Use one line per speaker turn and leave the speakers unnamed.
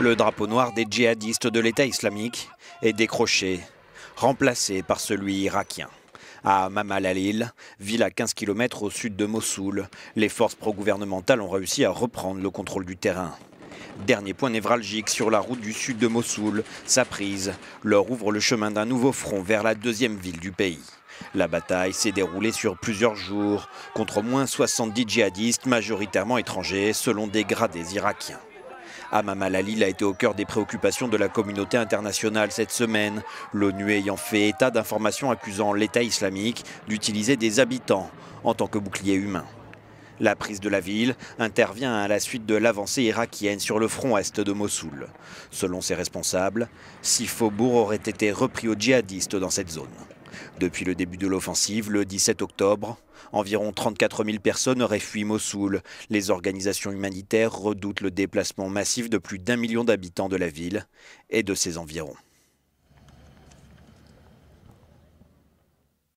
Le drapeau noir des djihadistes de l'État islamique est décroché, remplacé par celui irakien. À Mamal al-Lil, ville à 15 km au sud de Mossoul, les forces pro-gouvernementales ont réussi à reprendre le contrôle du terrain. Dernier point névralgique sur la route du sud de Mossoul, sa prise leur ouvre le chemin d'un nouveau front vers la deuxième ville du pays. La bataille s'est déroulée sur plusieurs jours contre au moins 70 djihadistes majoritairement étrangers selon des gradés irakiens. Amam al-Alil a été au cœur des préoccupations de la communauté internationale cette semaine, l'ONU ayant fait état d'informations accusant l'État islamique d'utiliser des habitants en tant que bouclier humain. La prise de la ville intervient à la suite de l'avancée irakienne sur le front est de Mossoul. Selon ses responsables, six faubourgs auraient été repris aux djihadistes dans cette zone. Depuis le début de l'offensive, le 17 octobre, environ 34 000 personnes auraient fui Mossoul. Les organisations humanitaires redoutent le déplacement massif de plus d'un million d'habitants de la ville et de ses environs.